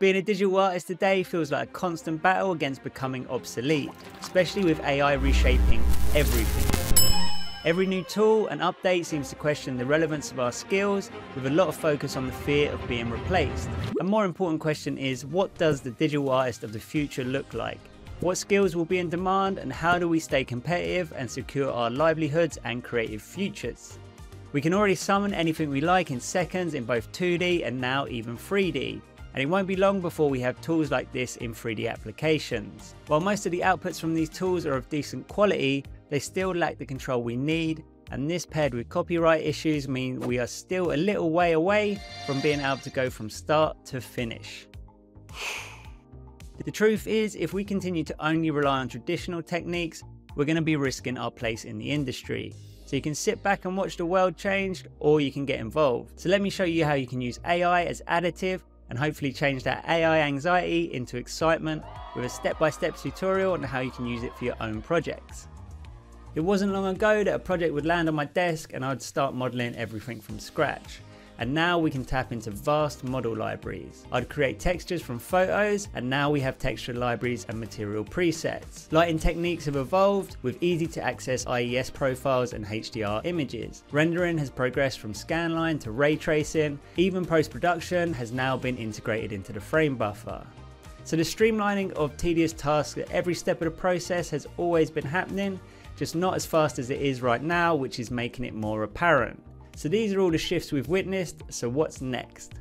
Being a digital artist today feels like a constant battle against becoming obsolete, especially with AI reshaping everything. Every new tool and update seems to question the relevance of our skills with a lot of focus on the fear of being replaced. A more important question is what does the digital artist of the future look like? What skills will be in demand and how do we stay competitive and secure our livelihoods and creative futures? We can already summon anything we like in seconds in both 2D and now even 3D. And it won't be long before we have tools like this in 3D applications. While most of the outputs from these tools are of decent quality, they still lack the control we need, and this paired with copyright issues mean we are still a little way away from being able to go from start to finish. the truth is, if we continue to only rely on traditional techniques, we're going to be risking our place in the industry. So you can sit back and watch the world change, or you can get involved. So let me show you how you can use AI as additive and hopefully change that AI anxiety into excitement with a step-by-step -step tutorial on how you can use it for your own projects. It wasn't long ago that a project would land on my desk and I'd start modelling everything from scratch. And now we can tap into vast model libraries. I'd create textures from photos and now we have texture libraries and material presets. Lighting techniques have evolved with easy to access IES profiles and HDR images. Rendering has progressed from scanline to ray tracing. Even post-production has now been integrated into the frame buffer. So the streamlining of tedious tasks at every step of the process has always been happening just not as fast as it is right now, which is making it more apparent. So these are all the shifts we've witnessed, so what's next?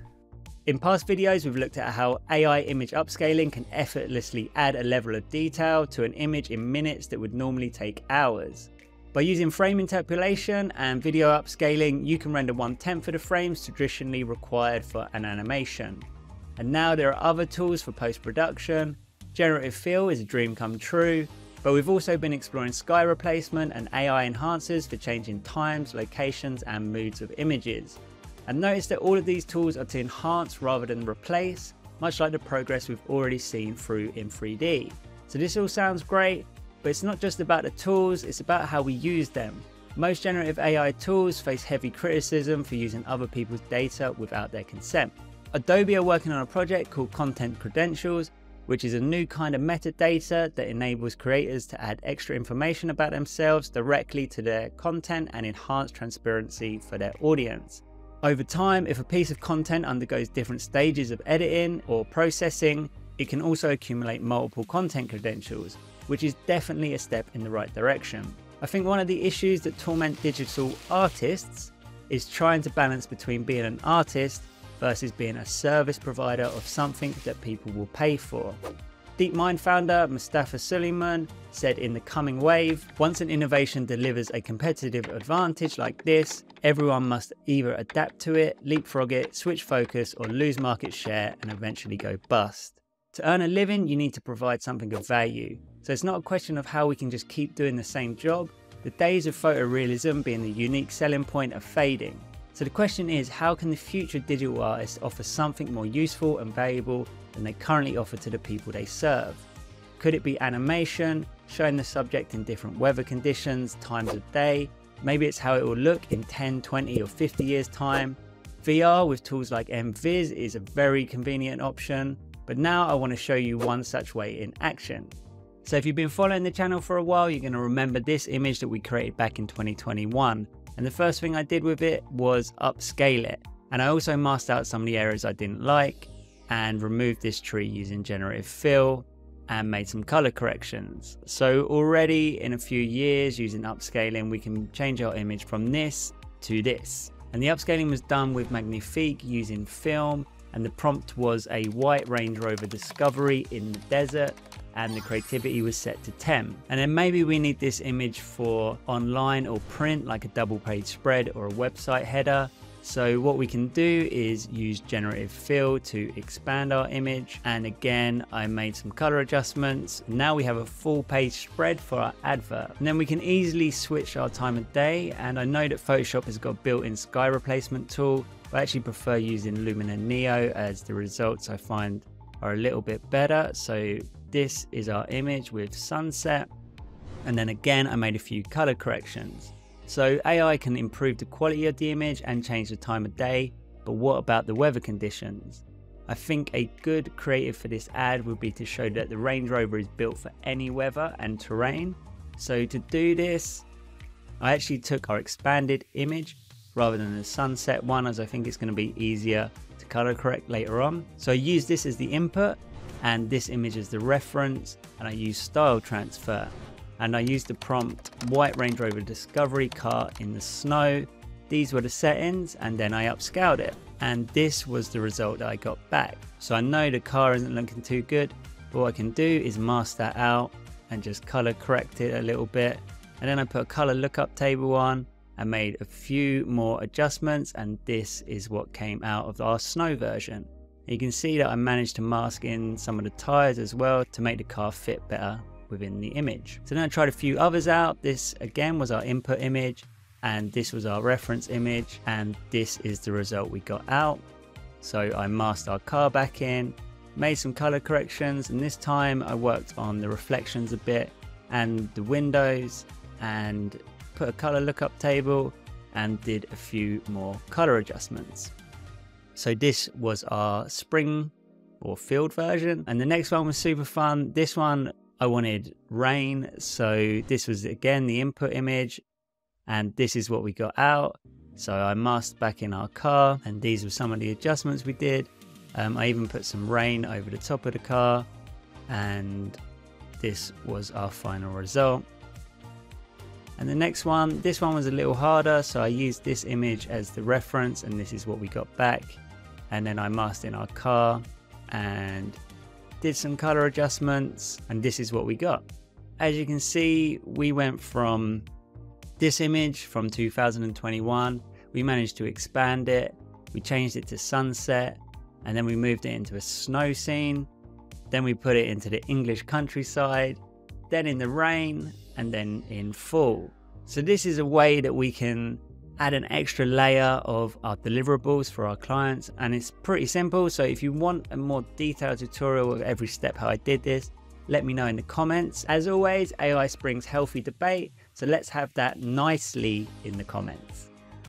In past videos, we've looked at how AI image upscaling can effortlessly add a level of detail to an image in minutes that would normally take hours. By using frame interpolation and video upscaling, you can render one tenth of the frames traditionally required for an animation. And now there are other tools for post-production. Generative Fill is a dream come true, but we've also been exploring sky replacement and AI enhancers for changing times, locations and moods of images. And notice that all of these tools are to enhance rather than replace, much like the progress we've already seen through in 3D. So this all sounds great, but it's not just about the tools, it's about how we use them. Most generative AI tools face heavy criticism for using other people's data without their consent. Adobe are working on a project called Content Credentials, which is a new kind of metadata that enables creators to add extra information about themselves directly to their content and enhance transparency for their audience. Over time, if a piece of content undergoes different stages of editing or processing, it can also accumulate multiple content credentials, which is definitely a step in the right direction. I think one of the issues that torment digital artists is trying to balance between being an artist versus being a service provider of something that people will pay for. DeepMind founder Mustafa Suleyman said in The Coming Wave, once an innovation delivers a competitive advantage like this, everyone must either adapt to it, leapfrog it, switch focus, or lose market share and eventually go bust. To earn a living, you need to provide something of value. So it's not a question of how we can just keep doing the same job. The days of photorealism being the unique selling point are fading. So the question is, how can the future digital artists offer something more useful and valuable than they currently offer to the people they serve? Could it be animation, showing the subject in different weather conditions, times of day? Maybe it's how it will look in 10, 20 or 50 years time. VR with tools like Enviz is a very convenient option, but now I want to show you one such way in action. So if you've been following the channel for a while, you're going to remember this image that we created back in 2021. And the first thing I did with it was upscale it. And I also masked out some of the areas I didn't like and removed this tree using generative fill and made some color corrections. So already in a few years using upscaling, we can change our image from this to this. And the upscaling was done with Magnific using film and the prompt was a white Range Rover Discovery in the desert and the creativity was set to 10. And then maybe we need this image for online or print, like a double page spread or a website header. So what we can do is use generative fill to expand our image. And again, I made some color adjustments. Now we have a full page spread for our advert. And then we can easily switch our time of day. And I know that Photoshop has got built-in sky replacement tool. I actually prefer using Luminar Neo as the results I find are a little bit better. So this is our image with sunset. And then again, I made a few color corrections. So AI can improve the quality of the image and change the time of day, but what about the weather conditions? I think a good creative for this ad would be to show that the Range Rover is built for any weather and terrain. So to do this, I actually took our expanded image rather than the sunset one as I think it's going to be easier to color correct later on. So I use this as the input and this image is the reference and I use style transfer and I used the prompt white Range Rover Discovery car in the snow. These were the settings and then I upscaled it and this was the result that I got back. So I know the car isn't looking too good but what I can do is mask that out and just color correct it a little bit and then I put a color lookup table on and made a few more adjustments and this is what came out of our snow version. You can see that I managed to mask in some of the tires as well to make the car fit better within the image. So then I tried a few others out. This again was our input image and this was our reference image and this is the result we got out. So I masked our car back in, made some color corrections and this time I worked on the reflections a bit and the windows and put a color lookup table and did a few more color adjustments. So this was our spring or field version. And the next one was super fun. This one I wanted rain. So this was again the input image and this is what we got out. So I masked back in our car and these were some of the adjustments we did. Um, I even put some rain over the top of the car and this was our final result. And the next one, this one was a little harder. So I used this image as the reference and this is what we got back. And then I masked in our car and did some color adjustments and this is what we got. As you can see, we went from this image from 2021, we managed to expand it, we changed it to sunset, and then we moved it into a snow scene. Then we put it into the English countryside, then in the rain, and then in fall. So this is a way that we can add an extra layer of our deliverables for our clients and it's pretty simple. So if you want a more detailed tutorial of every step how I did this, let me know in the comments. As always, AI springs healthy debate, so let's have that nicely in the comments.